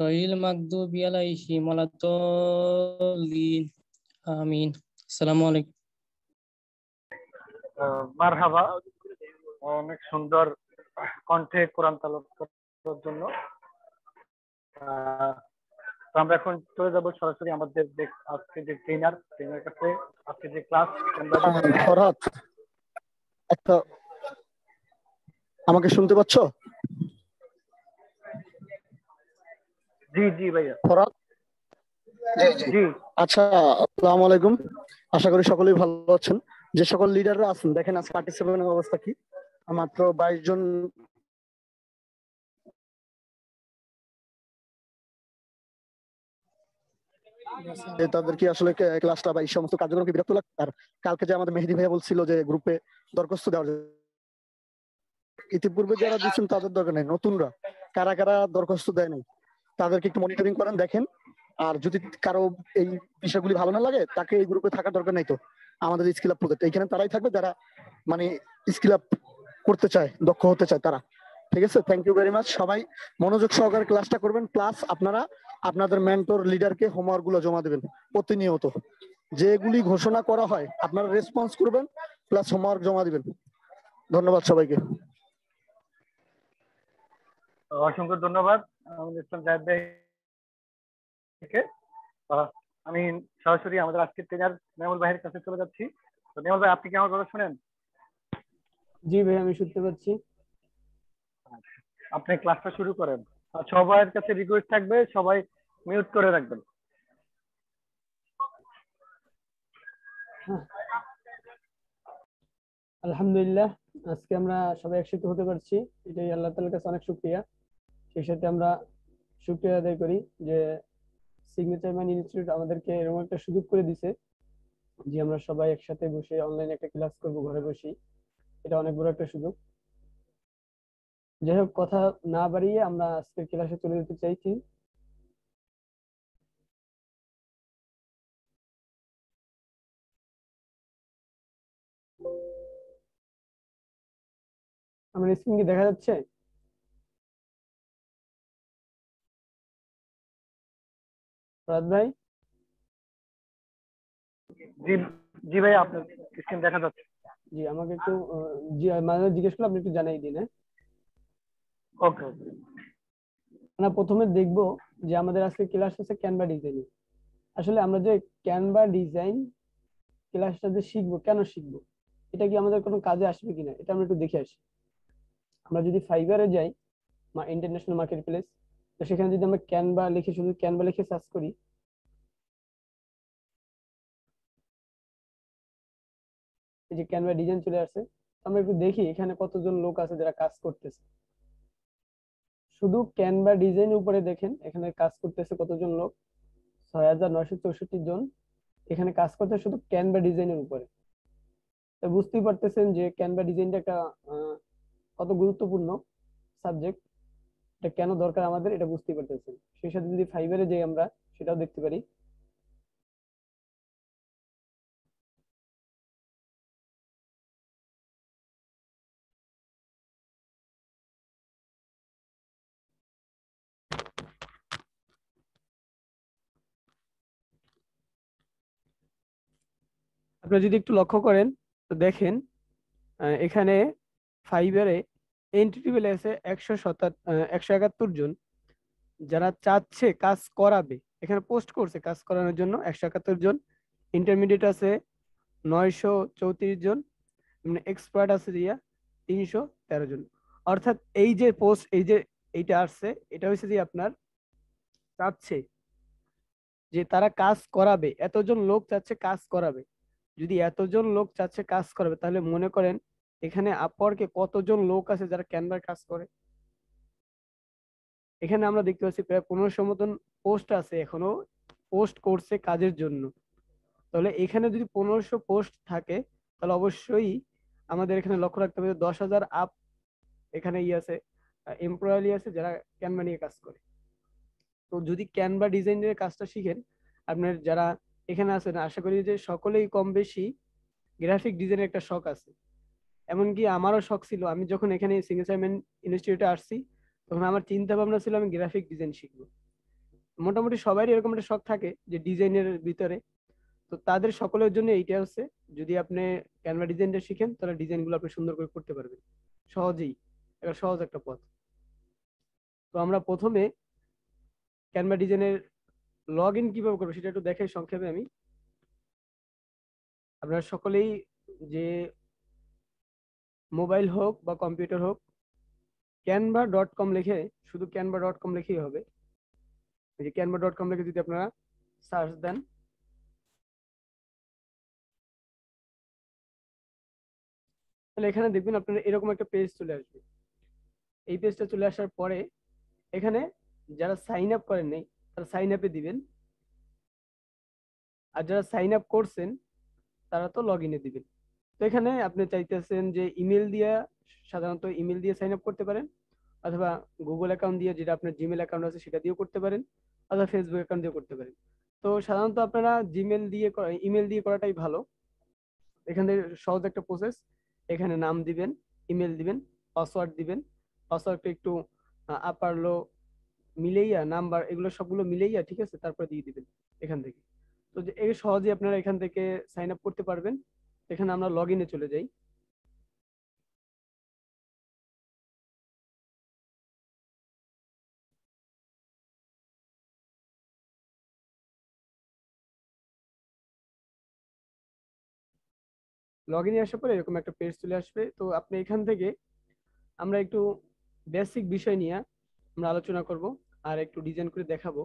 গাইল মাগদুবি আলাইহিম ওয়ালাদদাল্লিন আমিন। আসসালামু আলাইকুম। মারহাবা। অনেক সুন্দর কণ্ঠে কোরআন তালাত করার জন্য। আমরা এখন চলে যাব সরাসরি আমাদের আজকে যে ট্রেনার ট্রেনার কাছে। আজকে যে ক্লাস ফরহাদ একটা আমাকে শুনতে পাচ্ছো? জি জি ভাইয়া। জি আচ্ছা আসসালামু আলাইকুম। আশা করি সকলেই ভালো আছেন। যে সকল লিডাররা আছেন দেখেন আজকে পার্টিসিপেন্টের অবস্থা কি? মাত্র বাইশ জন যে তাদেরকে আসলে কে- ক্লাসটা বা এই সমস্ত কার্যক্রমকে বিরক্ত লাগছে আর কালকে যে আমাদের মেহেদি ভাইয়া বলছিল যে গ্রুপে দরখাস্ত দেওয়ার। ইতিপূর্বে যারা দিচ্ছেন তাদের দরকার নেই নতুনরা। কারা কারা দরখাস্ত দেয় নাই? তাদেরকে একটু মনিটরিং করেন, দেখেন। আর যদি কারও এই বিষয়গুলি ভালো না লাগে, তাকে এই গ্রুপে থাকার দরকার নাই তো। আমাদের স্কিল আপ প্রজেক্ট এইখানে তারাই থাকবে যারা মানে স্কিল আপ করতে চায়, দক্ষ হতে চায় তারা। ঠিক আছে? থ্যাংক ইউ ভেরি মাচ সবাই। মনোযোগ সহকারে ক্লাসটা করবেন। প্লাস আপনারা আপনাদের মেন্টর লিডারকে হোমওয়ার্কগুলো জমা দেবেন, প্রতিনিয়ত। যেগুলি ঘোষণা করা হয়, আপনারা রেসপন্স করবেন প্লাস হোমওয়ার্ক জমা দিবেন। ধন্যবাদ সবাইকে। অসংখ্য ধন্যবাদ আমাদের ইসলাম জাহেদ ভাইকে। আমি সরাসরি আমাদের আজকের ট্রেনার নেমল ভাইয়ের কাছে চলে যাচ্ছি। তো নেমল ভাই আপনি কি আমার কথা শুনেন? জি ভাই আমি শুনতে পাচ্ছি। আপনি ক্লাসটা শুরু করেন। আর সবার কাছে রিকোয়েস্ট থাকবে সবাই মিউট করে রাখবেন। আলহামদুলিল্লাহ আজকে আমরা সবাই একসাথে হতে পারছি। এটাই আল্লাহ তাআলার কাছে অনেক শুকরিয়া। সেই সাথে আমরা শুকরিয়া আদায় করি যে সিগনেচার ম্যান ইনস্টিটিউট আমাদেরকে এরকম একটা সুযোগ করে দিছে যে আমরা সবাই একসাথে বসে অনলাইনে একটা ক্লাস করব, ঘরে বসেই। এটা অনেক বড় একটা সুযোগ। যাই হোক, কথা না বাড়িয়ে আমরা আজকের ক্লাসে চলে যেতে চাইছি আমার স্ক্রিন কি দেখা যাচ্ছে? ফরাদ ভাই? জি জি ভাই আপনার স্ক্রিন দেখা যাচ্ছে। জি আমাকে একটু জি মাঝে জিজ্ঞেস করলে আপনি একটু জানাই দিন হ্যাঁ? ওকে আমরা প্রথমে দেখব যে আমাদের আজকে ক্লাস হচ্ছে ক্যানভা ডিজাইনিং আসলে আমরা যে ক্যানভা ডিজাইন ক্লাসটা যে শিখব কেন শিখব? এটা কি আমাদের কোনো কাজে আসবে কিনা? এটা আমরা একটু দেখে আসি। আমরা যদি ফাইবারে যাই বা ইন্টারন্যাশনাল মার্কেট প্লেস তো সেখানে যদি আমরা ক্যানভা লিখে শুধু ক্যানভা লিখে সার্চ করি, এই যে ক্যানভা ডিজাইন চলে আসছে আমরা একটু দেখি এখানে কতজন লোক আছে যারা কাজ করতেছে। শুধু ক্যানভা ডিজাইন উপরে দেখেন, এখানে কাজ করতেছে কতজন লোক? ছয় হাজার নয়শো চৌষট্টি জন। এখানে কাজ করতে শুধু ক্যানভা ডিজাইনের উপরে। বুঝতেই পারতেছেন যে ক্যানভা ডিজাইনটা একটা কত গুরুত্বপূর্ণ সাবজেক্ট এটা কেন দরকার আমাদের এটা বুঝতে পারতেছেন। সেই সাথে যদি ফাইবারে যাই আমরা, সেটাও দেখতে পারি। আপনারা যদি একটু লক্ষ্য করেন, তো দেখেন এখানে ফাইবারে এন্ট্রি টেবিলে আছে একশো শতাত একশো একাত্তর জন। যারা চাচ্ছে কাজ করাবে, এখানে পোস্ট করছে কাজ করানোর জন্য একশো একাত্তর জন। ইন্টারমিডিয়েট আছে নয়শো চৌত্রিশ জন। মানে এক্সপার্ট আছে দিয়া তিনশো তেরো জন। অর্থাৎ এই যে পোস্ট এই যে এইটা আসছে, এটা হচ্ছে যে আপনার চাচ্ছে যে তারা কাজ করাবে, এতজন লোক চাচ্ছে কাজ করাবে। যদি এতজন লোক চাচ্ছে কাজ করবে, তাহলে মনে করেন এখানে আপওয়ার্কে কতজন লোক আছে যারা ক্যানভার কাজ করে? এখানে আমরা দেখতে পাচ্ছি প্রায় পনেরোশো মতন পোস্ট আছে এখনও, পোস্ট করছে কাজের জন্য। তাহলে এখানে যদি পনেরোশো পোস্ট থাকে, তাহলে অবশ্যই আমাদের এখানে লক্ষ্য রাখতে হবে দশ হাজার আপ এখানে ই আছে এমপ্লয়ালি আছে যারা ক্যানভা নিয়ে কাজ করে। তো যদি ক্যানভা ডিজাইনের কাজটা শিখেন, আপনার যারা এখানে আছেন, আশা করি যে সকলেই কম বেশি গ্রাফিক ডিজাইনের একটা শখ আছে। এমনকি আমারও শখ ছিল। আমি যখন এখানে সিঙ্গেল সাইমেন ইনস্টিটিউটে আসছি, তখন আমার চিন্তা ভাবনা ছিল আমি গ্রাফিক ডিজাইন শিখব। মোটামুটি সবারই এরকম একটা শখ থাকে যে ডিজাইনের ভিতরে। তো তাদের সকলের জন্য এইটা হচ্ছে, যদি আপনি ক্যানভা ডিজাইনটা শিখেন, তাহলে ডিজাইনগুলো আপনি সুন্দর করে করতে পারবেন। সহজেই, একটা সহজ একটা পথ। তো আমরা প্রথমে ক্যানভা ডিজাইনের লগ ইন কীভাবে করব সেটা একটু দেখাই সংক্ষেপে আমি। আপনারা সকলেই যে মোবাইল হোক বা কম্পিউটার হোক ক্যানভা ডট কম লিখে শুধু ক্যানভা ডট কম লিখেই হবে। যে ক্যানভা ডট কম লিখে যদি আপনারা সার্চ দেন, তাহলে এখানে দেখবেন আপনার এরকম একটা পেজ চলে আসবে। এই পেজটা চলে আসার পরে এখানে যারা সাইন আপ করেন নাই তারা সাইন আপে দিবেন। আর যারা সাইন আপ করছেন, তারা তো লগ ইনে দিবেন। তো এখানে আপনি চাইতেছেন যে ইমেল দিয়ে সাধারণত ইমেল দিয়ে সাইন আপ করতে পারেন, অথবা গুগল অ্যাকাউন্ট দিয়ে যেটা আপনার জিমেল অ্যাকাউন্ট আছে সেটা দিয়েও করতে পারেন, অথবা ফেসবুক অ্যাকাউন্ট দিয়ে করতে পারেন। তো সাধারণত আপনারা জিমেল দিয়ে ইমেল দিয়ে করাটাই ভালো। এখানে সহজ একটা প্রসেস এখানে নাম দিবেন ইমেল দিবেন পাসওয়ার্ড দিবেন পাসওয়ার্ডটা একটু আপার লো মিলেইয়া নাম্বার এগুলো সবগুলো মিলেইয়া, ঠিক আছে? তারপরে দিয়ে দিবেন এখান থেকে। তো এই সহজে আপনারা এখান থেকে সাইন আপ করতে পারবেন। এখানে আমরা লগ ইনে চলে যাই। লগ ইনে আসার পরে এরকম একটা পেজ চলে আসবে। তো আপনি এখান থেকে আমরা একটু বেসিক বিষয় নিয়ে আমরা আলোচনা করব আর একটু ডিজাইন করে দেখাবো।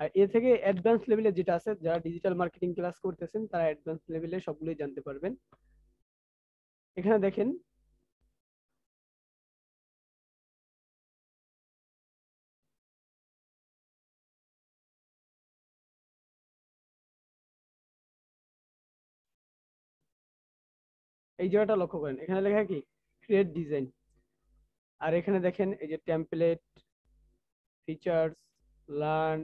আর এ থেকে অ্যাডভান্স লেভেলে যেটা আছে, যারা ডিজিটাল মার্কেটিং ক্লাস করতেছেন, তারা অ্যাডভান্স লেভেলে সবগুলোই জানতে পারবেন। এখানে দেখেন, এই জায়গাটা লক্ষ্য করেন। এখানে লেখা কি? ক্রিয়েট ডিজাইন আর এখানে দেখেন, এই যে টেমপ্লেট ফিচার্স লার্ন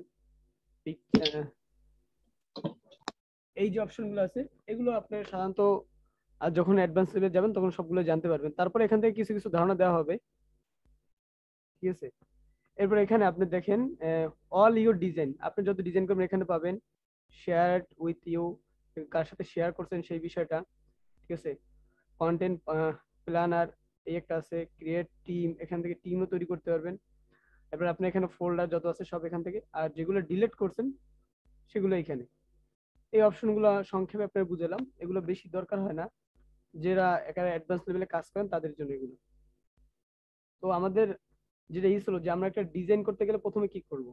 এই যে অপশনগুলো আছে, এগুলো আপনি সাধারণত আর যখন অ্যাডভান্স লেভেল যাবেন, তখন সবগুলো জানতে পারবেন। তারপরে এখান থেকে কিছু কিছু ধারণা দেওয়া হবে। ঠিক আছে? এরপর এখানে আপনি দেখেন অল ইউর ডিজাইন আপনি যত ডিজাইন করবেন, এখানে পাবেন শেয়ার উইথ ইউ কার সাথে শেয়ার করছেন সেই বিষয়টা। ঠিক আছে? কন্টেন্ট প্ল্যানার এই একটা আছে ক্রিয়েট টিম এখান থেকে টিমও তৈরি করতে পারবেন। এবার আপনি এখানে ফোল্ডার যত আছে সব এখান থেকে, আর যেগুলো ডিলিট করছেন, সেগুলো এখানে। এই অপশনগুলো সংক্ষেপে আপনার বুঝালাম। এগুলো বেশি দরকার হয় না। যারা এখানে অ্যাডভান্স লেভেলে কাজ করেন, তাদের জন্য এগুলো। তো আমাদের যেটা ই ছিল যে, আমরা একটা ডিজাইন করতে গেলে প্রথমে কি করব?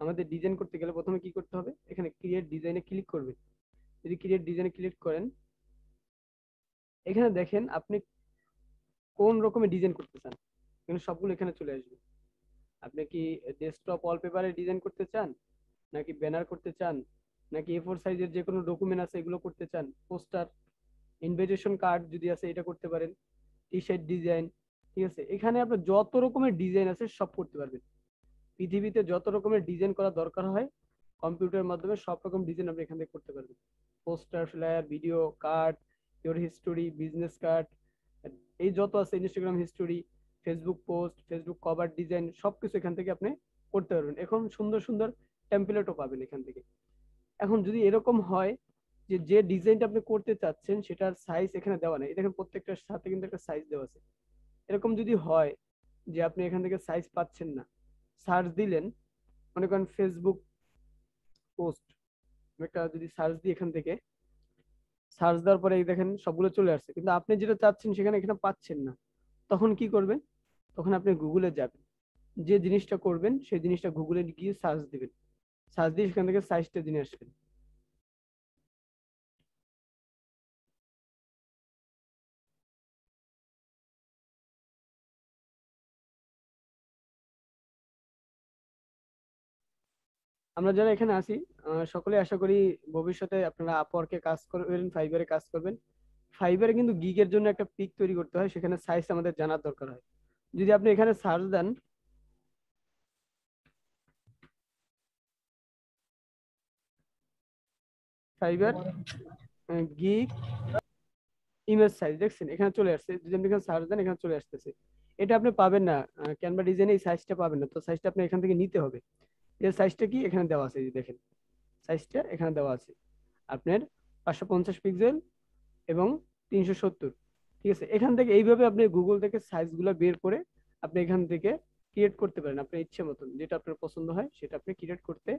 আমাদের ডিজাইন করতে গেলে প্রথমে কি করতে হবে? এখানে ক্রিয়েট ডিজাইনে ক্লিক করবে যদি ক্রিয়েট ডিজাইনে ক্লিক করেন, এখানে দেখেন আপনি কোন রকমের ডিজাইন করতে চান। এখানে সবগুলো এখানে চলে আসবে। আপনি কি ডেস্কটপ ওয়ালপেপারে ডিজাইন করতে চান? নাকি ব্যানার করতে চান? নাকি এ ফোর সাইজের যে কোনো ডকুমেন্ট আছে, এগুলো করতে চান? পোস্টার ইনভিটেশন কার্ড যদি আছে, এটা করতে পারেন। টি শার্ট ডিজাইন ঠিক আছে? এখানে আপনার যত রকমের ডিজাইন আছে, সব করতে পারবেন। পৃথিবীতে যত রকমের ডিজাইন করা দরকার হয় কম্পিউটারের মাধ্যমে সব রকম ডিজাইন আপনি এখান থেকে করতে পারবেন। Poster flyer video card your history business card এই যত আছে Instagram history Facebook post Facebook cover design সবকিছু এখান থেকে আপনি করতে পারবেন। এখন সুন্দর সুন্দর টেমপ্লেটও পাবেন এখান থেকে। এখন যদি এরকম হয় যে যে ডিজাইনটা আপনি করতে চাচ্ছেন, সেটার সাইজ এখানে দেওয়া নেই। দেখেন প্রত্যেকটার সাথে কিন্তু একটা সাইজ দেওয়া আছে। এরকম যদি হয় যে, আপনি এখান থেকে সাইজ পাচ্ছেন না সার্চ দিলেন, মনে করেন ফেসবুক পোস্ট একটা যদি সার্চ দিই এখান থেকে সার্চ দেওয়ার পরে দেখেন সবগুলো চলে আসছে। কিন্তু আপনি যেটা চাচ্ছেন সেখানে এখানে পাচ্ছেন না। তখন কি করবেন? তখন আপনি গুগলে যাবেন। যে জিনিসটা করবেন, সেই জিনিসটা গুগলে গিয়ে সার্চ দিবেন। সার্চ দিয়ে সেখান থেকে সাইজটা জেনে আসবেন। আমরা যারা এখানে আছি সকলে আশা করি ভবিষ্যতে আপনারা আপওয়ার্কে কাজ করবেন ফাইবারে কাজ করবেন। ফাইবারে কিন্তু গিগের জন্য একটা পিক তৈরি করতে হয়, সেখানে সাইজ আমাদের জানার দরকার হয়। যদি আপনি এখানে সার্চ দেন ফাইবার গিগ ইমেজ সাইজ দেখছেন? এখানে চলে আসছে। যদি আপনি এখানে সার্চ দেন, এখানে চলে আসতেছে। এটা আপনি পাবেন না ক্যানভা ডিজাইনে এই সাইজটা পাবেন না। তো সাইজটা আপনি এখান থেকে নিতে হবে। এর সাইজটা কি? এখানে দেওয়া আছে, এই দেখেন। সাইজটা এখানে দেওয়া আছে। আপনার পাঁচশো পঞ্চাশ পিক্সেল এবং তিনশো সত্তর। ঠিক আছে? এখান থেকে এইভাবে আপনি গুগল থেকে সাইজ সাইজগুলো বের করে আপনি এখান থেকে ক্রিয়েট করতে পারেন আপনার ইচ্ছে মতন। যেটা আপনার পছন্দ হয়, সেটা আপনি ক্রিয়েট করতে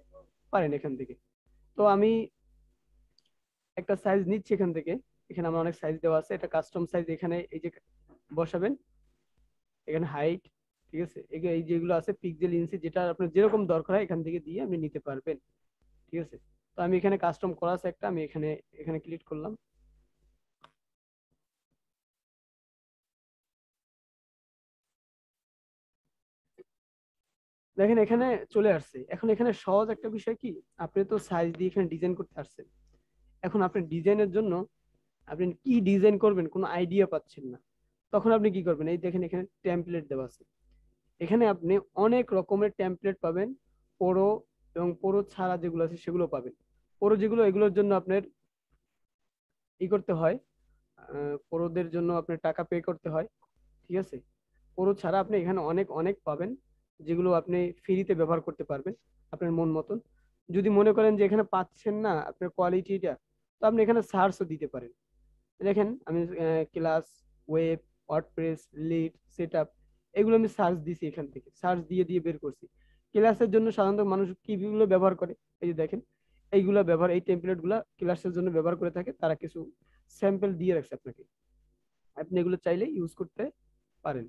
পারেন এখান থেকে। তো আমি একটা সাইজ নিচ্ছি এখান থেকে। এখানে আমার অনেক সাইজ দেওয়া আছে। এটা কাস্টম সাইজ এখানে এই যে বসাবেন, এখানে হাইট ঠিক আছে? এই যেগুলো আছে পিক্সেল ইঞ্চি যেটা আপনার যেরকম দরকার হয় এখান থেকে দিয়ে আপনি নিতে পারবেন। ঠিক আছে? তো আমি এখানে কাস্টম করা আছে একটা, আমি এখানে এখানে ক্লিক করলাম। দেখেন এখানে চলে আসছে। এখন এখানে সহজ একটা বিষয় কি? আপনি তো সাইজ দিয়ে এখানে ডিজাইন করতে আসছেন। এখন আপনি ডিজাইনের জন্য আপনি কি ডিজাইন করবেন কোনো আইডিয়া পাচ্ছেন না। তখন আপনি কি করবেন? এই দেখেন এখানে টেমপ্লেট দেওয়া আছে। এখানে আপনি অনেক রকমের টেমপ্লেট পাবেন। পোড়ো এবং পোড়ো ছাড়া যেগুলো আছে সেগুলো পাবেন। পোড়ো যেগুলো, এগুলোর জন্য আপনার ই করতে হয়। পোড়োদের জন্য আপনার টাকা পে করতে হয়। ঠিক আছে? পোড়ো ছাড়া আপনি এখানে অনেক অনেক পাবেন। যেগুলো আপনি ফ্রিতে ব্যবহার করতে পারবেন আপনার মন মতন। যদি মনে করেন যে এখানে পাচ্ছেন না আপনার কোয়ালিটিটা তো আপনি এখানে সার্চও দিতে পারেন। দেখেন আমি class web WordPress lead set up এগুলো আমি সার্চ দিছি এখান থেকে। সার্চ দিয়ে দিয়ে বের করছি। ক্লাসের জন্য সাধারণত মানুষ কিগুলো ব্যবহার করে? এই যে দেখেন, এইগুলো ব্যবহার, এই টেমপ্লেটগুলা ক্লাসের জন্য ব্যবহার করে থাকে। তারা কিছু স্যাম্পল দিয়ে রাখছে আপনাকে। আপনি এগুলো চাইলে ইউজ করতে পারেন।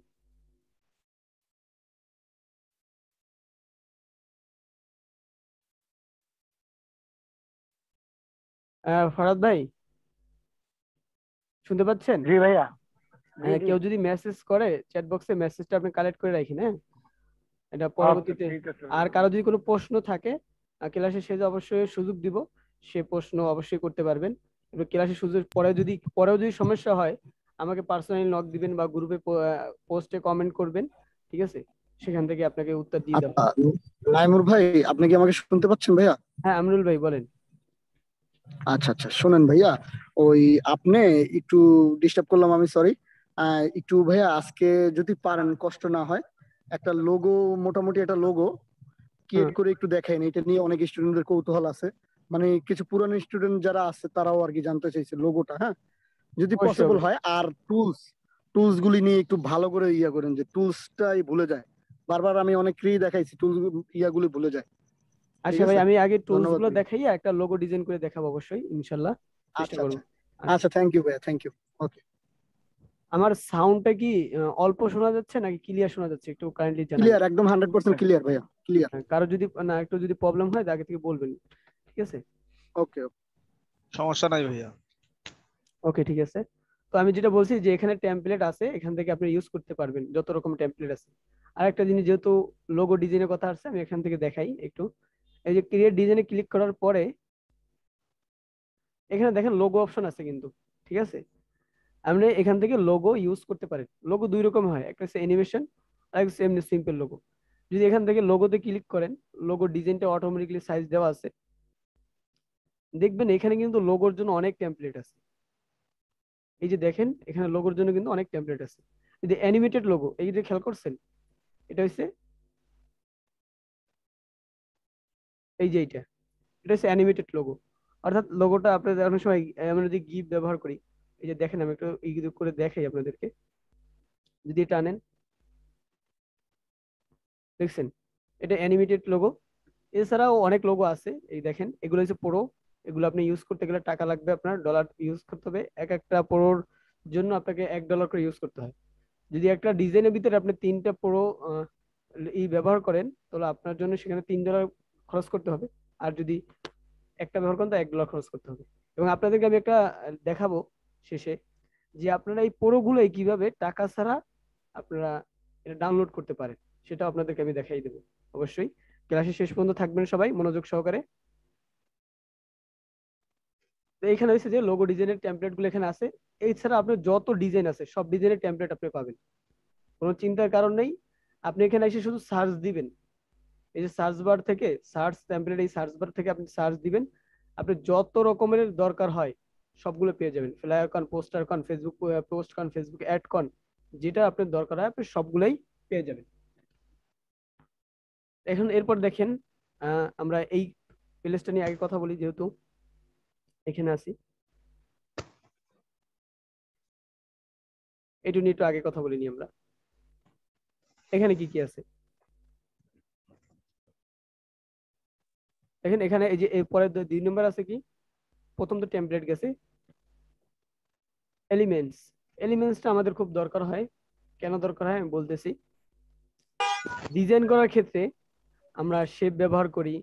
ফরাদ ভাই শুনতে পাচ্ছেন? জি ভাইয়া। হ্যাঁ, কেউ যদি মেসেজ করে চ্যাট বক্সে মেসেজটা আপনি কালেক্ট করে রাখেন হ্যাঁ? এটা আচ্ছা, পরবর্তীতে আর কারও যদি কোনো প্রশ্ন থাকে ক্লাসে সে যে অবশ্যই সুযোগ দিব সে প্রশ্ন অবশ্যই করতে পারবেন। এবার ক্লাসে সুযোগ পরে যদি পরেও যদি সমস্যা হয় আমাকে পার্সোনালি নক দিবেন বা গ্রুপে পোস্টে কমেন্ট করবেন ঠিক আছে? সেখান থেকে আপনাকে উত্তর দিয়ে দেবো। আচ্ছা, নাইমুর ভাই আপনি কি আমাকে শুনতে পাচ্ছেন ভাইয়া? হ্যাঁ আমরুল ভাই বলেন। আচ্ছা আচ্ছা শোনেন ভাইয়া ওই আপনি একটু ডিস্টার্ব করলাম আমি সরি একটু ভাইয়া আজকে যদি পারেন কষ্ট না হয় একটা লোগো মোটামুটি একটা লোগো ক্রিয়েট করে একটু দেখেন এটা নিয়ে অনেক স্টুডেন্টদের কৌতূহল আছে। মানে কিছু পুরানো স্টুডেন্ট যারা আছে তারাও আর কি জানতে চাইছে লোগোটা হ্যাঁ? যদি পসিবল হয় আর টুলস টুলস গুলি নিয়ে একটু ভালো করে ইয়া করেন যে টুলসটাই ভুলে যায়। বারবার আমি অনেককেই দেখাইছি টুলস ইয়াগুলি ভুলে যায়। আচ্ছা ভাই আমি আগে টুলসগুলো ভাই। দেখাইয়া একটা লোগো ডিজাইন করে দেখাবো অবশ্যই ইনশাল্লাহ। চেষ্টা আচ্ছা করব। আচ্ছা। আচ্ছা থ্যাংক ইউ ভাইয়া থ্যাংক ইউ ওকে আমার সাউন্ডটা কি অল্প শোনা যাচ্ছে নাকি ক্লিয়ার শোনা যাচ্ছে? একটু কাইন্ডলি জানাবেন ক্লিয়ার একদম হান্ড্রেড পার্সেন্ট ক্লিয়ার ভাইয়া ক্লিয়ার কারও যদি না একটু যদি প্রবলেম হয় আগে থেকে বলবেন ঠিক আছে? ওকে সমস্যা নাই ভাইয়া। ওকে ঠিক আছে। তো আমি যেটা বলছি যে এখানে টেমপ্লেট আছে এখান থেকে আপনি ইউজ করতে পারবেন যত রকম টেমপ্লেট আছে। আর একটা জিনিস যেহেতু লোগো ডিজাইনের কথা আসছে আমি এখান থেকে দেখাই একটু। এই যে ক্রিয়েট ডিজাইনে ক্লিক করার পরে, এখানে দেখেন লোগো অপশন আছে কিন্তু, ঠিক আছে? আপনি এখান থেকে লোগো ইউজ করতে পারেন। লোগো দুই রকম হয়, একটা হচ্ছে অ্যানিমেশন আর একটা হচ্ছে এমনি সিম্পল লোগো যদি এখান থেকে লোগোতে ক্লিক করেন লোগো ডিজাইনটা অটোমেটিকলি সাইজ দেওয়া আছে। দেখবেন এখানে কিন্তু লোগোর জন্য অনেক টেমপ্লেট আছে। এই যে দেখেন, এখানে লোগোর জন্য কিন্তু অনেক টেমপ্লেট আছে। এই যে অ্যানিমেটেড লোগো এই যে খেয়াল করছেন? এটা হচ্ছে এই যে এইটা, এটা হচ্ছে অ্যানিমেটেড লোগো অর্থাৎ লোগোটা আপনাদের অনেক সময় আমরা যদি গিফট ব্যবহার করি, এই যে দেখেন, আমি একটু এই করে দেখাই আপনাদেরকে। যদি এটা আনেন, দেখছেন? এটা অ্যানিমেটেড লোগো এছাড়াও অনেক লোগো আছে, এই দেখেন, এগুলো হচ্ছে পুরো এগুলো আপনি ইউজ করতে গেলে টাকা লাগবে আপনার ডলার ইউজ করতে হবে। এক একটা প্রোর জন্য আপনাকে এক ডলার করে ইউজ করতে হয়। যদি একটা ডিজাইনের ভিতরে আপনি তিনটা প্রো ই ব্যবহার করেন, তাহলে আপনার জন্য সেখানে তিন ডলার খরচ করতে হবে। আর যদি একটা ব্যবহার করেন, তো এক ডলার খরচ করতে হবে। এবং আপনাদেরকে আমি একটা দেখাবো শেষে যে আপনারা এই প্রোগুলো কীভাবে টাকা ছাড়া আপনারা এটা ডাউনলোড করতে পারেন সেটা আপনাদেরকে আমি দেখাই দেবো। অবশ্যই ক্লাসের শেষ পর্যন্ত থাকবেন সবাই, মনোযোগ সহকারে। তো এখানে হচ্ছে যে লোগো ডিজাইনের টেমপ্লেটগুলো এখানে আছে। এছাড়া আপনার যত ডিজাইন আছে, সব ডিজাইনের টেমপ্লেট আপনি পাবেন। কোনো চিন্তার কারণ নেই। আপনি এখানে এসে শুধু সার্চ দিবেন। এই যে সার্চ বার থেকে সার্চ টেমপ্লেট এই সার্চ বার থেকে আপনি সার্চ দিবেন, আপনি যত রকমের দরকার হয়, সবগুলো পেয়ে যাবেন। ফ্লায়ার কন পোস্টার কন ফেসবুক পোস্ট কন ফেসবুক অ্যাড কন যেটা আপনার দরকার হয়, আপনি সবগুলোই পেয়ে যাবেন। এখন এরপর দেখেন আমরা এই প্লেসটা নিয়ে আগে কথা বলি, যেহেতু এখানে আসি এটা নিয়ে একটু আগে কথা বলিনি আমরা। এখানে কি কি আছে? দেখেন এখানে এই যে, এর পরে দুই নম্বর আছে কি? প্রথম তো টেমপ্লেট গেছে। এলিমেন্টস এলিমেন্টসটা আমাদের খুব দরকার হয়। কেন দরকার হয়? আমি বলতেছি। ডিজাইন করার ক্ষেত্রে আমরা শেপ ব্যবহার করি,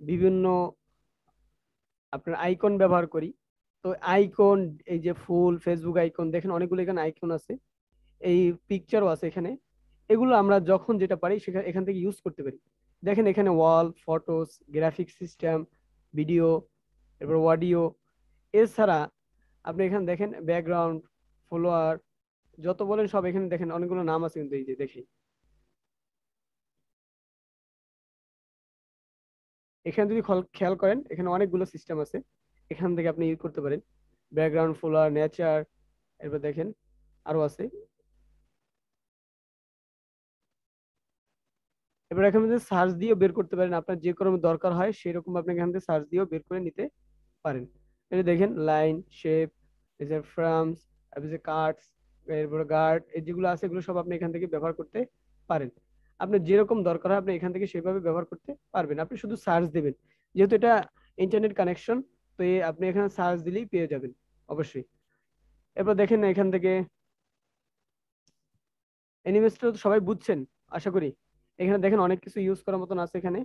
বিভিন্ন আপনার আইকন ব্যবহার করি। তো আইকন এই যে ফুল ফেসবুক আইকন দেখেন অনেকগুলো এখানে আইকন আছে। এই পিকচারও আছে এখানে। এগুলো আমরা যখন যেটা পারি, সেখানে, এখান থেকে ইউজ করতে পারি। দেখেন এখানে wall, photos, graphic system, video, এরপর অডিও। এছাড়া আপনি এখানে দেখেন ব্যাকগ্রাউন্ড, ফলোয়ার, যত বলেন সব এখানে দেখেন অনেকগুলো নাম আছে কিন্তু এই যে দেখি এখানে যদি খেয়াল করেন, এখানে অনেকগুলো সিস্টেম আছে। এখান থেকে আপনি ইউজ করতে পারেন। ব্যাকগ্রাউন্ড, ফলোয়ার, নেচার, এরপর দেখেন আরও আছে। এবার এখান থেকে সার্চ দিয়েও বের করতে পারেন, আপনার যে কোনো দরকার হয় সেই রকম আপনি এখান থেকে সার্চ দিয়েও বের করে নিতে পারেন। এটা দেখেন লাইন শেপ যে ফ্রামস যে কার্ডস এরপরে গার্ড এই যেগুলো আছে, এগুলো সব আপনি এখান থেকে ব্যবহার করতে পারেন। আপনার যেরকম দরকার হয়, আপনি এখান থেকে সেভাবে ব্যবহার করতে পারবেন। আপনি শুধু সার্চ দেবেন। যেহেতু এটা ইন্টারনেট কানেকশন তো আপনি এখানে সার্চ দিলেই পেয়ে যাবেন, অবশ্যই। এরপর দেখেন এখান থেকে অ্যানিমেশনটা তো সবাই বুঝছেন, আশা করি। এখানে দেখেন অনেক কিছু ইউজ করার মতন আছে এখানে।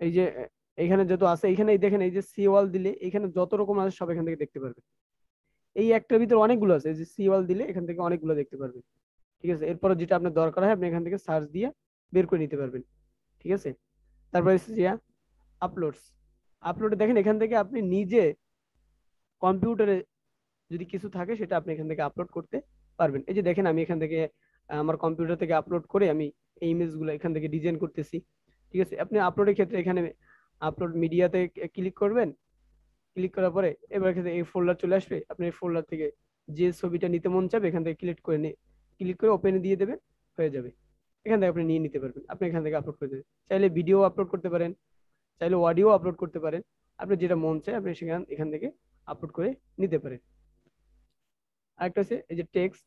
এই যে, এখানে যত আছে এখানে দেখেন এই যে সি ওয়াল দিলে এখানে যত রকম আছে সব এখান থেকে দেখতে পারবেন। এই একটার ভিতরে অনেকগুলো আছে, এই যে সি ওয়াল দিলে এখান থেকে অনেকগুলো দেখতে পারবেন। ঠিক আছে? এরপর যেটা আপনার দরকার হয়, আপনি এখান থেকে সার্চ দিয়ে বের করে নিতে পারবেন। ঠিক আছে? তারপরে এসে যে আপলোডস আপলোডে দেখেন এখান থেকে আপনি নিজে কম্পিউটারে যদি কিছু থাকে, সেটা আপনি এখান থেকে আপলোড করতে পারবেন। এই যে দেখেন, আমি এখান থেকে, আমার কম্পিউটার থেকে আপলোড করে আমি এই ইমেজগুলো এখান থেকে ডিজাইন করতেছি। ঠিক আছে? আপনি আপলোডের ক্ষেত্রে এখানে আপলোড মিডিয়াতে ক্লিক করবেন। ক্লিক করার পরে এবার এখানে এই ফোল্ডার চলে আসবে। আপনি এই ফোল্ডার থেকে যে ছবিটা নিতে মন চাবে এখান থেকে ক্লিক করে নিয়ে ক্লিক করে ওপেনে দিয়ে দেবেন হয়ে যাবে। এখান থেকে আপনি নিয়ে নিতে পারবেন। আপনি এখান থেকে আপলোড করে দেবেন। চাইলে ভিডিও আপলোড করতে পারেন, চাইলে অডিও আপলোড করতে পারেন। আপনি যেটা মন চায় আপনি সেখান এখান থেকে আপলোড করে নিতে পারেন। আরেকটা হচ্ছে এই যে টেক্সট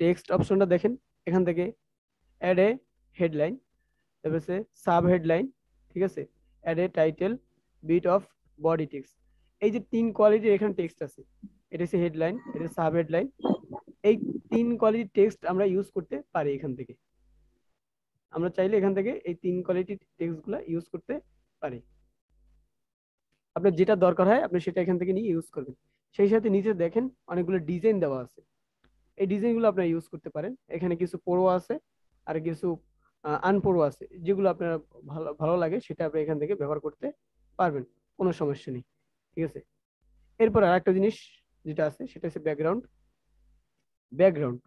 টেক্সট অপশনটা দেখেন, এখান থেকে অ্যাড এ হেডলাইন তারপর হচ্ছে সাব হেডলাইন ঠিক আছে? Add a title bit of body text এই যে তিন কোয়ালিটির এখানে টেক্সট আছে, এটা হচ্ছে হেডলাইন এটা সাব হেডলাইন এই তিন কোয়ালিটির টেক্সট আমরা ইউজ করতে পারি এখান থেকে। আমরা চাইলে এখান থেকে এই তিন কোয়ালিটির টেক্সটগুলা ইউজ করতে পারি। আপনার যেটা দরকার হয়, আপনি সেটা এখান থেকে নিয়ে ইউজ করবেন। সেই সাথে নিচে দেখেন অনেকগুলো ডিজাইন দেওয়া আছে। এই ডিজাইনগুলো আপনারা ইউজ করতে পারেন। এখানে কিছু পড়ুয়া আছে আর কিছু আনপড়ুয়া আছে। যেগুলো আপনার ভালো ভালো লাগে সেটা আপনি এখান থেকে ব্যবহার করতে পারবেন। কোনো সমস্যা নেই। ঠিক আছে? এরপর আর একটা জিনিস যেটা আছে, সেটা হচ্ছে ব্যাকগ্রাউন্ড ব্যাকগ্রাউন্ড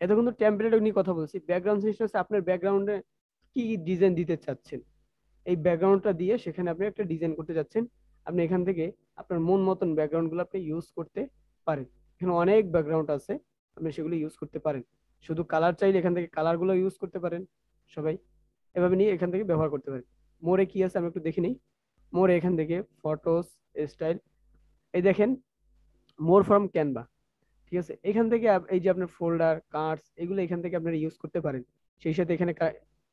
এতক্ষণ তো টেম্পলেট নিয়ে কথা বলছি। ব্যাকগ্রাউন্ড জিনিসটা হচ্ছে আপনার ব্যাকগ্রাউন্ডে কি ডিজাইন দিতে চাচ্ছেন? এই ব্যাকগ্রাউন্ডটা দিয়ে সেখানে আপনি একটা ডিজাইন করতে যাচ্ছেন। আপনি এখান থেকে আপনার মন মতন ব্যাকগ্রাউন্ডগুলো আপনি ইউজ করতে পারেন। এখানে অনেক ব্যাকগ্রাউন্ড আছে, আপনি সেগুলো ইউজ করতে পারেন। শুধু কালার চাইলে এখান থেকে কালারগুলো ইউজ করতে পারেন সবাই। এভাবে নিয়ে এখান থেকে ব্যবহার করতে পারেন। মোরে কি আছে আমি একটু দেখে নিই। মোরে এখান থেকে ফটোস স্টাইল এই দেখেন মোর ফ্রম ক্যানভা ঠিক আছে? এখান থেকে এই যে আপনার ফোল্ডার কার্ডস এগুলো এখান থেকে আপনারা ইউজ করতে পারেন। সেই সাথে এখানে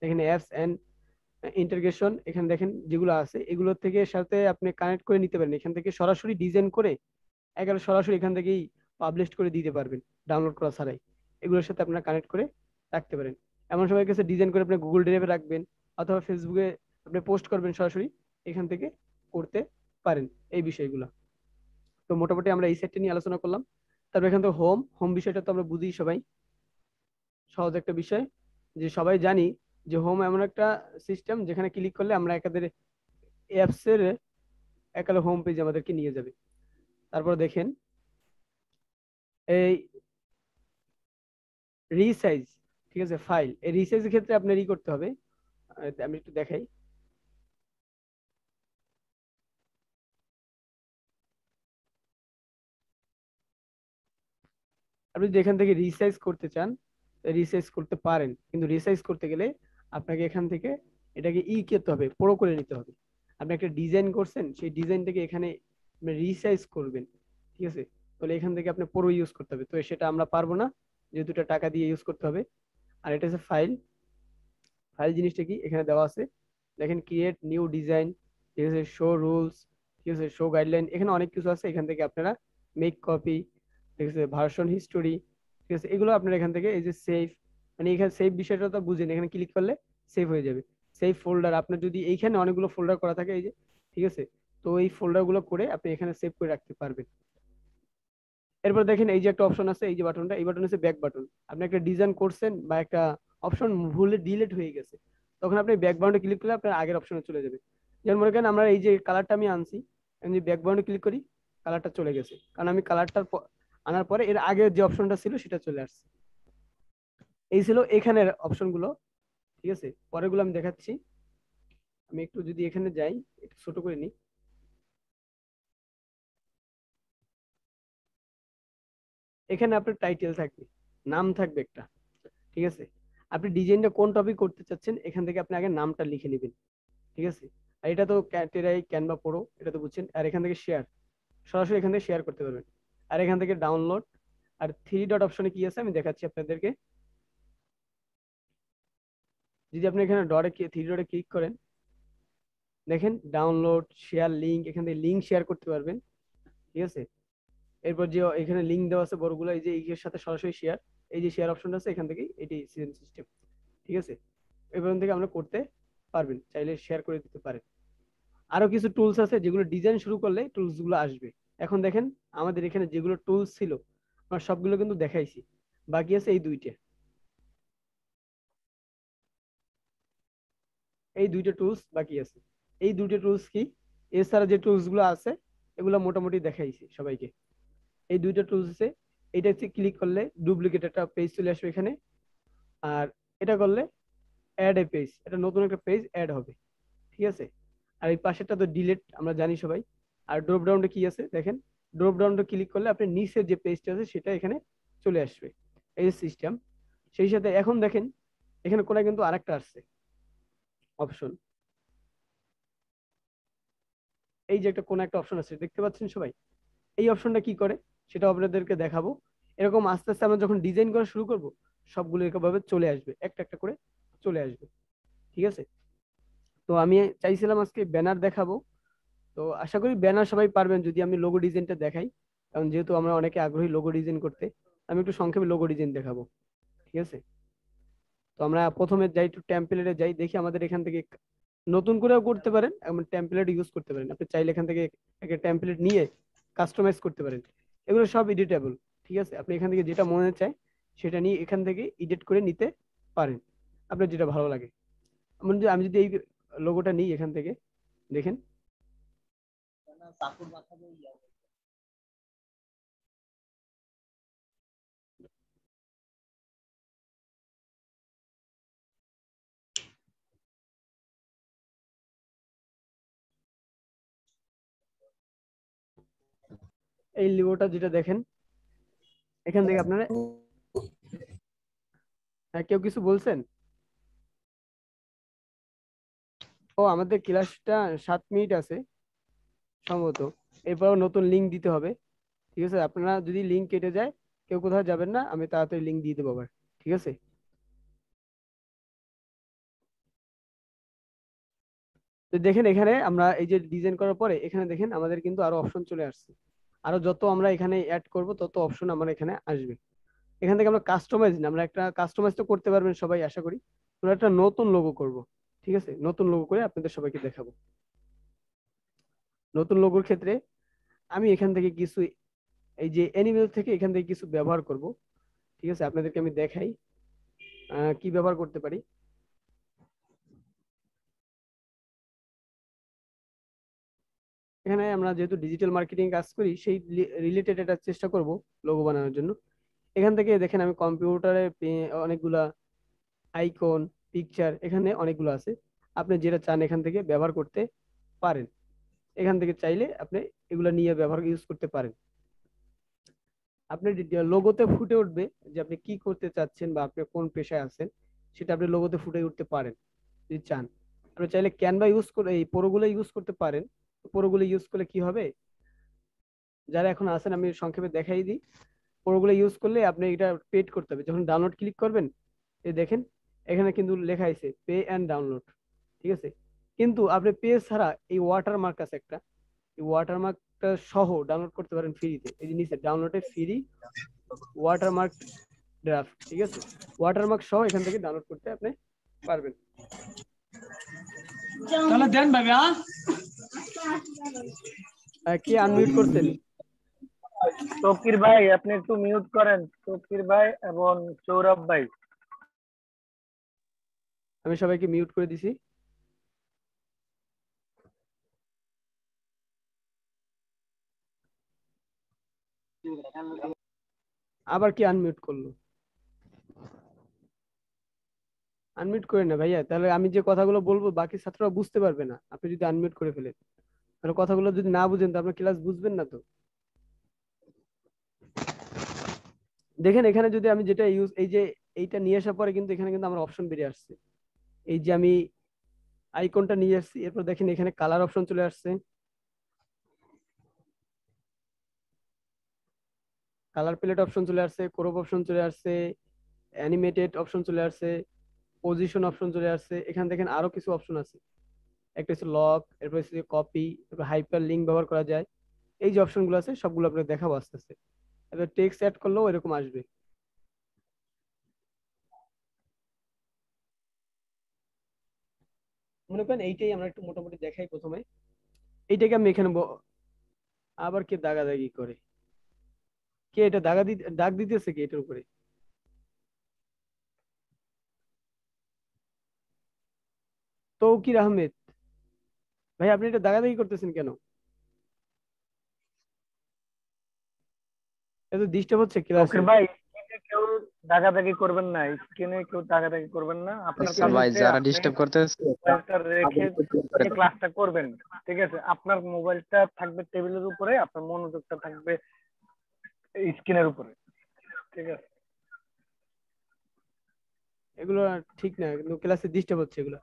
এখানে অ্যাপস এন্ড ইন্টারগ্রেশন এখানে দেখেন যেগুলো আছে এগুলোর থেকে সাথে আপনি কানেক্ট করে নিতে পারেন। এখান থেকে সরাসরি ডিজাইন করে একেবারে সরাসরি এখান থেকেই পাবলিশ করে দিতে পারবেন ডাউনলোড করা ছাড়াই। এগুলোর সাথে আপনারা কানেক্ট করে রাখতে পারেন। এমন সময় কাছে ডিজাইন করে আপনি গুগল ড্রাইভে রাখবেন অথবা ফেসবুকে আপনি পোস্ট করবেন সরাসরি, এখান থেকে করতে পারেন এই বিষয়গুলো। তো মোটামুটি আমরা এই সেটটা নিয়ে আলোচনা করলাম। তারপর এখান থেকে হোম হোম বিষয়টা তো আমরা বুঝি সবাই। সহজ একটা বিষয় যে সবাই জানি যে হোম এমন একটা সিস্টেম যেখানে ক্লিক করলে আমরা একাদের অ্যাপস এর একালে হোম পেজ আমাদেরকে নিয়ে যাবে। তারপর দেখেন, এই রিসাইজ ঠিক আছে ফাইল এই রিসাইজের ক্ষেত্রে আপনার ই করতে হবে। আমি একটু দেখাই। আপনি যদি এখান থেকে রিসাইজ করতে চান রিসাইজ করতে পারেন। কিন্তু রিসাইজ করতে গেলে আপনাকে এখান থেকে এটাকে ই করতে হবে, পুরো করে নিতে হবে। আপনি একটা ডিজাইন করছেন, সেই ডিজাইনটাকে এখানে রিসাইজ করবেন, ঠিক আছে? তাহলে এখান থেকে আপনি পুরো ইউজ করতে হবে। তো সেটা আমরা পারব না, যেহেতু এটা টাকা দিয়ে ইউজ করতে হবে। আর এটা হচ্ছে ফাইল ফাইল জিনিসটা কি? এখানে দেওয়া আছে। দেখেন ক্রিয়েট নিউ ডিজাইন ঠিক আছে? শো রুলস ঠিক আছে? শো গাইডলাইন এখানে অনেক কিছু আছে। এখান থেকে আপনারা মেক কপি ঠিক আছে? ভার্সন হিস্টোরি ঠিক আছে? এগুলো আপনারা এখান থেকে এই যে সেভ মানে এখানে সেভ বিষয়টা তো বুঝেন, এখানে ক্লিক করলে সেভ হয়ে যাবে। সেভ ফোল্ডার আপনার যদি এইখানে অনেকগুলো ফোল্ডার করা থাকে, এই যে, ঠিক আছে? তো এই ফোল্ডারগুলো করে আপনি এখানে সেভ করে রাখতে পারবেন। এরপর দেখেন এই যে একটা অপশন আছে, এই যে বাটনটা এই বাটন হচ্ছে ব্যাক বাটন আপনি একটা ডিজাইন করছেন বা একটা অপশন ভুলে ডিলিট হয়ে গেছে, তখন আপনি ব্যাকগ্রাউন্ডে ক্লিক করলে আপনার আগের অপশনে চলে যাবে। যেমন মনে করেন আমরা এই যে কালারটা আমি আনছি, আমি যদি ব্যাকগ্রাউন্ডে ক্লিক করি কালারটা চলে গেছে। কারণ আমি কালারটার আনার পরে এর আগের যে অপশনটা ছিল, সেটা চলে আসছে। এই ছিল এখানের অপশনগুলো ঠিক আছে? পরেরগুলো আমি দেখাচ্ছি। আমি একটু যদি এখানে যাই, একটু ছোট করে নিই। এখানে আপনার টাইটেল থাকবে, নাম থাকবে একটা, ঠিক আছে? আপনি ডিজাইনটা কোন টপিক করতে চাচ্ছেন, এখান থেকে আপনি আগে নামটা লিখে নেবেন, ঠিক আছে? আর এটা তো টেরাই ক্যানভা পড়ো, এটা তো বুঝছেন? আর এখান থেকে শেয়ার সরাসরি এখান থেকে শেয়ার করতে পারবেন। আর এখান থেকে ডাউনলোড আর থ্রি ডট অপশনে কি আছে? আমি দেখাচ্ছি আপনাদেরকে। যদি আপনি এখানে ডটে থ্রি ডটে ক্লিক করেন, দেখেন ডাউনলোড শেয়ার লিঙ্ক এখান থেকে লিঙ্ক শেয়ার করতে পারবেন, ঠিক আছে? এরপর যে এখানে লিঙ্ক দেওয়া আছে বড়গুলো, এই যে এর সাথে সরাসরি শেয়ার এই যে শেয়ার অপশনটা আছে, এখান থেকে এটি সিজন সিস্টেম ঠিক আছে? এবার থেকে আমরা করতে পারবেন, চাইলে শেয়ার করে দিতে পারেন। আরও কিছু টুলস আছে যেগুলো ডিজাইন শুরু করলে টুলসগুলো আসবে। এখন দেখেন আমাদের এখানে যেগুলো টুলস ছিল, আমরা সবগুলো কিন্তু দেখাইছি, বাকি আছে এই দুইটা। এই দুইটা টুলস বাকি আছে। এই দুইটা টুলস কি? এছাড়া যে টুলসগুলো আছে, এগুলো মোটামুটি দেখাইছি সবাইকে। এই দুইটা টুলস আছে এটা হচ্ছে ক্লিক করলে ডুপ্লিকেট একটা পেজ চলে আসবে এখানে। আর এটা করলে অ্যাড এ পেজ এটা নতুন একটা পেজ অ্যাড হবে। ঠিক আছে? আর এই পাশেরটা তো ডিলেট আমরা জানি সবাই। আর ড্রপ ডাউনটা কি আছে? দেখেন ড্রপ ডাউনটা ক্লিক করলে আপনি নিচের যে পেজটা আছে, সেটা এখানে চলে আসবে। এই সিস্টেম সেই সাথে এখন দেখেন, এখানে কোনায় কিন্তু আরেকটা আসছে। অপশন এই যে একটা কোন একটা অপশন আছে, দেখতে পাচ্ছেন সবাই? এই অপশনটা কি করে? সেটা আপনাদেরকে দেখাবো। এরকম আস্তে আস্তে আমরা যখন ডিজাইন করা শুরু করব, সবগুলো এরকমভাবে চলে আসবে, একটা একটা করে চলে আসবে। ঠিক আছে? তো আমি চাইছিলাম আজকে ব্যানার দেখাবো। তো আশা করি ব্যানার সবাই পারবেন যদি আমি লোগো ডিজাইনটা দেখাই। কারণ যেহেতু আমরা অনেকে আগ্রহী লোগো ডিজাইন করতে, আমি একটু সংক্ষেপে লোগো ডিজাইন দেখাবো। ঠিক আছে? তো আমরা প্রথমে যাই একটু টেম্পলেটে যাই, দেখি আমাদের এখান থেকে নতুন করেও করতে পারেন এবং টেম্পলেট ইউজ করতে পারেন। আপনি চাইলে এখান থেকে একটা টেম্পলেট নিয়ে কাস্টমাইজ করতে পারেন। এগুলো সব এডিটেবল ঠিক আছে? আপনি এখান থেকে যেটা মনে চায়, সেটা নিয়ে এখান থেকে এডিট করে নিতে পারেন। আপনার যেটা ভালো লাগে। আমি যদি আমি যদি এই লোগোটা নিই এখান থেকে, দেখেন। এই লোগোটা যেটা দেখেন, এখান থেকে আপনারা হ্যাঁ কেউ কিছু বলছেন? ও, আমাদের ক্লাসটা সাত মিনিট আছে, সম্ভবত। এরপর নতুন লিঙ্ক দিতে হবে, ঠিক আছে? আপনারা যদি লিঙ্ক কেটে যায়, কেউ কোথাও যাবেন না, আমি তাড়াতাড়ি লিঙ্ক দিয়ে দেবো আবার, ঠিক আছে? দেখেন এখানে আমরা এই যে ডিজাইন করার পরে, এখানে দেখেন আমাদের কিন্তু আরও অপশন চলে আসছে। আরও যত আমরা এখানে অ্যাড করব, তত অপশন আমার এখানে আসবে। এখান থেকে আমরা কাস্টমাইজ না, আমরা একটা কাস্টমাইজ তো করতে পারবেন সবাই, আশা করি। আমরা একটা নতুন লোগো করব, ঠিক আছে? নতুন লোগো করে আপনাদের সবাইকে দেখাবো। নতুন লোগোর ক্ষেত্রে আমি এখান থেকে কিছু, এই যে অ্যানিমেল থেকে এখান থেকে কিছু ব্যবহার করব, ঠিক আছে? আপনাদেরকে আমি দেখাই কি ব্যবহার করতে পারি। এখানে আমরা যেহেতু ডিজিটাল মার্কেটিং কাজ করি, সেই রিলেটেড একটা চেষ্টা করব লোগো বানানোর জন্য। এখান থেকে দেখেন আমি কম্পিউটারে অনেকগুলা আইকন পিকচার এখানে অনেকগুলো আছে। আপনি যেটা চান এখান থেকে ব্যবহার করতে পারেন। এখান থেকে চাইলে আপনি এগুলা নিয়ে ব্যবহার ইউজ করতে পারেন। আপনি লোগোতে ফুটে উঠবে যে আপনি কি করতে চাচ্ছেন বা আপনি কোন পেশায় আছেন, সেটা আপনি লোগোতে ফুটে উঠতে পারেন যদি চান। আপনি চাইলে ক্যানভা ইউজ করে, এই পরোগুলো ইউজ করতে পারেন। পরোগুলো ইউজ করলে কি হবে? যারা এখন আছেন, আমি সংক্ষেপে দেখাই দিই। পরোগুলো ইউজ করলে আপনি এটা পেড করতে হবে। যখন ডাউনলোড ক্লিক করবেন, এই দেখেন, এখানে কিন্তু লেখা আছে পে অ্যান্ড ডাউনলোড ঠিক আছে? কিন্তু আপনি পে ছাড়া এই ওয়াটারমার্ক আছে একটা। এই ওয়াটারমার্কটা সহ ডাউনলোড করতে পারেন ফ্রিতে এই জিনিস ডাউনলোডে ফ্রি ওয়াটারমার্ক ড্রাফট ঠিক আছে? ওয়াটারমার্ক সহ এখান থেকে ডাউনলোড করতে আপনি পারবেন। তাহলে দেন ভাই কি আনমিউট করছেন? তকির ভাই আপনি একটু মিউট করেন। তকির ভাই এবং সৌরভ ভাই। আমি সবাইকে মিউট করে দিছি। আবার কি আনমিউট করল? আনমিউট করে না ভাইয়া তাহলে আমি যে কথাগুলো বলব বাকি ছাত্ররা বুঝতে পারবে না। আপনি যদি আনমিউট করে ফেলেন। তাহলে কথাগুলো যদি না বুঝেন, তো আপনার ক্লাস বুঝবেন না তো? দেখেন, এখানে যদি আমি যেটা ইউজ এই যে এইটা নিয়ে আসার পরে কিন্তু এখানে কিন্তু আমার অপশন বেরিয়ে আসছে। এই যে আমি আইকনটা নিয়ে আসছি, এরপর দেখেন এখানে কালার অপশন চলে আসছে। কালার প্লেট অপশন চলে আসছে ক্রপ অপশন চলে আসছে অ্যানিমেটেড অপশন চলে আসছে পজিশন অপশন চলে আসছে। এখানে দেখেন আরও কিছু অপশন আছে। একটা হচ্ছে লক এরপর হচ্ছে কপি এরপর হাইপার লিঙ্ক ব্যবহার করা যায়। এই যে অপশনগুলো আছে, সবগুলো আপনাকে দেখাবো আস্তে আস্তে। এবার টেক্সট অ্যাড করলেও এরকম আসবে। মনে করেন এইটাই আমরা একটু মোটামুটি দেখাই প্রথমে। এইটাকে আমি এখানে আবার কে দাগাদাগি করে? কে এটা দাগা দি দাগ দিতেছে কি এটার উপরে? তৌকির আহমেদ। ভাই আপনি এটা দাগাদাগি করতেছেন কেন? এত ডিস্টার্ব হচ্ছে ক্লাসে ভাই কেউ দাগাদাগি করবেন না স্ক্রিনে কেউ দাগাদাগি করবেন না। আপনার আচ্ছা ভাই যারা ডিস্টার্ব করতেছে রেখে আপনি ক্লাসটা করবেন ঠিক আছে? আপনার মোবাইলটা থাকবে টেবিলের উপরে আপনার মনোযোগটা থাকবে স্ক্রিনের উপরে ঠিক আছে? এগুলো ঠিক না কিন্তু ক্লাসে ডিস্টার্ব হচ্ছে এগুলো।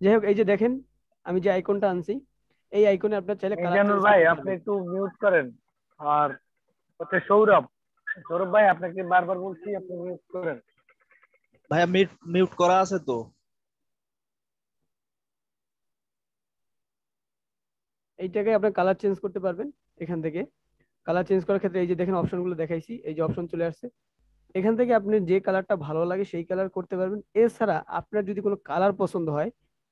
যাই হোক এই যে দেখেন আমি যে আইকনটা আনছি এই আইকনে আপনার চাইলে কালার মিজানুর ভাই আপনি একটু মিউট করেন। আর হচ্ছে সৌরভ। সৌরভ ভাই আপনাকে বারবার বলছি আপনি মিউট করেন। ভাইয়া মিউট মিউট করা আছে তো। এইটাকে আপনি কালার চেঞ্জ করতে পারবেন এখান থেকে। কালার চেঞ্জ করার ক্ষেত্রে এই যে দেখেন অপশনগুলো দেখাইছি এই যে অপশন চলে আসছে। এখান থেকে আপনি যে কালারটা ভালো লাগে সেই কালার করতে পারবেন। এছাড়া আপনার যদি কোনো কালার পছন্দ হয়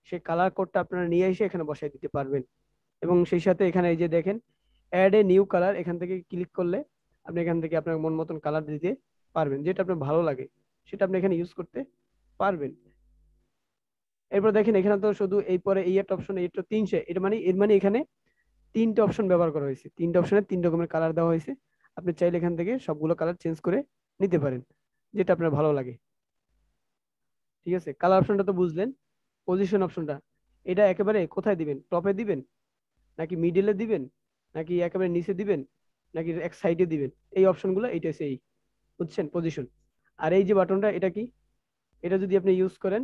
সেই কালার কোডটা আপনারা নিয়ে এসে এখানে বসাই দিতে পারবেন। এবং সেই সাথে এখানে এই যে দেখেন অ্যাড এ নিউ কালার এখান থেকে ক্লিক করলে আপনি এখান থেকে আপনার মন মতন কালার দিতে পারবেন, যেটা আপনার ভালো লাগে, সেটা আপনি এখানে ইউজ করতে পারবেন। এরপর দেখেন, এখানে তো শুধু এই পরে এই একটা অপশন এই একটা তিনশে এটা মানে এর মানে এখানে তিনটে অপশন ব্যবহার করা হয়েছে। তিনটে অপশনে তিন রকমের কালার দেওয়া হয়েছে। আপনি চাইলে এখান থেকে সবগুলো কালার চেঞ্জ করে নিতে পারেন, যেটা আপনার ভালো লাগে। ঠিক আছে? কালার অপশনটা তো বুঝলেন। পজিশন অপশনটা এটা একেবারে কোথায় দিবেন? টপে দিবেন? নাকি মিডলে দিবেন? নাকি একেবারে নিচে দিবেন? নাকি এক সাইডে দিবেন? এই অপশনগুলো এইটা সেই বুঝছেন? পজিশন আর এই যে বাটনটা এটা কি? এটা যদি আপনি ইউজ করেন।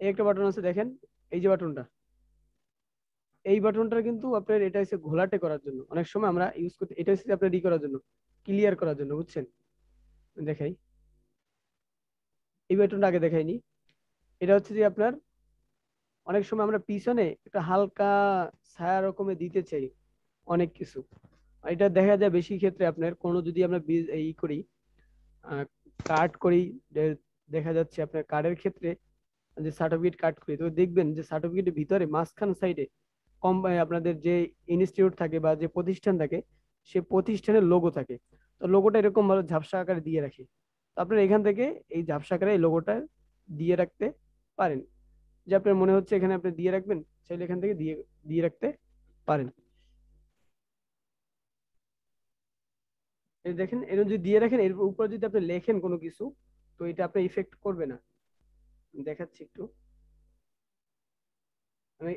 এই একটা বাটন আছে, দেখেন। এই যে বাটনটা এই বাটনটা কিন্তু আপনার, এটা হচ্ছে ঘোলাটে করার জন্য। অনেক সময় আমরা ইউজ করতে, এটা হচ্ছে আপনার ই করার জন্য। ক্লিয়ার করার জন্য, বুঝছেন? দেখাই। এই বাটনটা আগে দেখাইনি এটা হচ্ছে যে আপনার অনেক সময় আমরা পিছনে একটা হালকা ছায়া রকমের দিতে চাই, অনেক কিছু। এটা দেখা যায় বেশি ক্ষেত্রে আপনার কোনো যদি আমরা এই করি কাট করি দেখা যাচ্ছে আপনার কার্ডের ক্ষেত্রে যে সার্টিফিকেট কাট করি, তো দেখবেন যে সার্টিফিকেটের ভিতরে মাঝখান সাইডে কম আপনাদের যে ইনস্টিটিউট থাকে বা যে প্রতিষ্ঠান থাকে সে প্রতিষ্ঠানের লোগো থাকে। তো লোগোটা এরকম ভাবে ঝাপসা আকারে দিয়ে রাখে। তো আপনারা এখান থেকে এই ঝাপসা আকারে এই লোগোটা দিয়ে রাখতে পারেন। যে আপনার মনে হচ্ছে এখানে আপনি দিয়ে রাখবেন, চাইলে এখান থেকে দিয়ে দিয়ে রাখতে পারেন। দেখেন এর যদি দিয়ে রাখেন, এর উপর যদি আপনি লেখেন কোনো কিছু, তো এটা আপনার ইফেক্ট করবে না। দেখাচ্ছি একটু।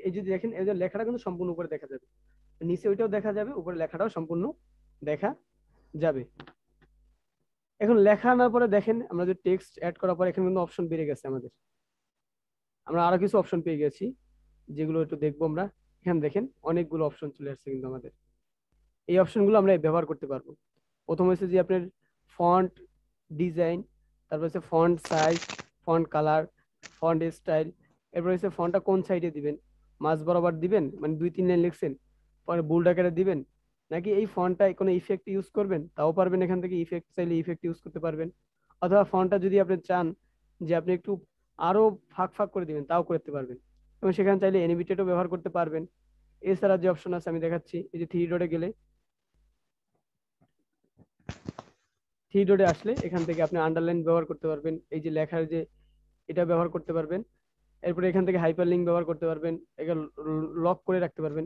এই যদি দেখেন, এই যে লেখাটা কিন্তু সম্পূর্ণ উপরে দেখা যাবে। নিচে ওইটাও দেখা যাবে, উপরে লেখাটাও সম্পূর্ণ দেখা যাবে। এখন লেখা আনার পরে দেখেন, আমরা যে টেক্সট অ্যাড করার পরে এখানে কিন্তু অপশন বেড়ে গেছে আমাদের। আমরা আরও কিছু অপশন পেয়ে গেছি, যেগুলো একটু দেখব আমরা। এখানে দেখেন, অনেকগুলো অপশন চলে আসছে কিন্তু আমাদের। এই অপশনগুলো আমরা ব্যবহার করতে পারব। প্রথম হচ্ছে যে আপনার ফন্ট ডিজাইন তারপর হচ্ছে font size font colour font style এরপর হচ্ছে ফন্টটা কোন সাইডে দিবেন? মাঝ বরাবর দিবেন? মানে দুই, তিন লাইন লিখছেন? পরে বোল্ড আকারে দিবেন? নাকি এই ফন্টটায় কোনো ইফেক্ট ইউজ করবেন? তাও পারবেন এখান থেকে ইফেক্ট চাইলে ইফেক্ট ইউজ করতে পারবেন। অথবা ফন্টটা যদি আপনি চান যে আপনি একটু আরও ফাঁক ফাঁক করে দিবেন, তাও করতে পারবেন। এবং সেখানে চাইলে এনিমেটেডও ব্যবহার করতে পারবেন। এছাড়া যে অপশন আছে আমি দেখাচ্ছি, এই যে থ্রি ডটে গেলে। থ্রি ডটে আসলে এখান থেকে আপনি আন্ডারলাইন ব্যবহার করতে পারবেন। এই যে লেখার যে এটা ব্যবহার করতে পারবেন। এরপরে এখান থেকে হাইপার লিঙ্ক ব্যবহার করতে পারবেন। এখানে লক করে রাখতে পারবেন।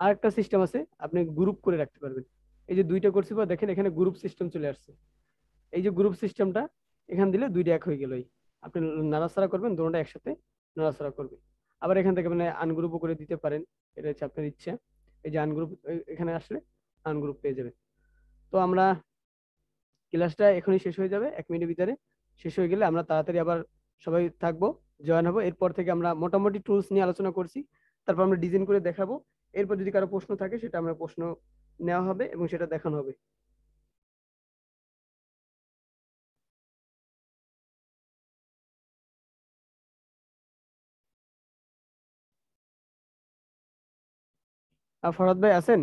আর একটা সিস্টেম আছে, আপনি গ্রুপ করে রাখতে পারবেন। এই যে দুইটা করছি পর দেখেন এখানে গ্রুপ সিস্টেম চলে আসছে। এই যে গ্রুপ সিস্টেমটা এখান দিলে দুইটা এক হয়ে গেল। আপনি নাড়াচাড়া করবেন, দুটোটা একসাথে নাড়াচাড়া করবে আবার এখান থেকে মানে আনগ্রুপও করে দিতে পারেন, এটা হচ্ছে আপনার ইচ্ছা। এই যে আনগ্রুপ এখানে আসলে আনগ্রুপ পেয়ে যাবেন। তো আমরা ক্লাসটা এখনই শেষ হয়ে যাবে, এক মিনিটের ভিতরে। শেষ হয়ে গেলে আমরা তাড়াতাড়ি আবার সবাই থাকব, জয়েন হব। এরপর থেকে আমরা মোটামুটি টুলস নিয়ে আলোচনা করছি। তারপর আমরা ডিজাইন করে দেখাবো। এরপর যদি কারও প্রশ্ন থাকে, সেটা আমরা প্রশ্ন নেওয়া হবে এবং সেটা দেখানো হবে। ফরহাদ ভাই আছেন?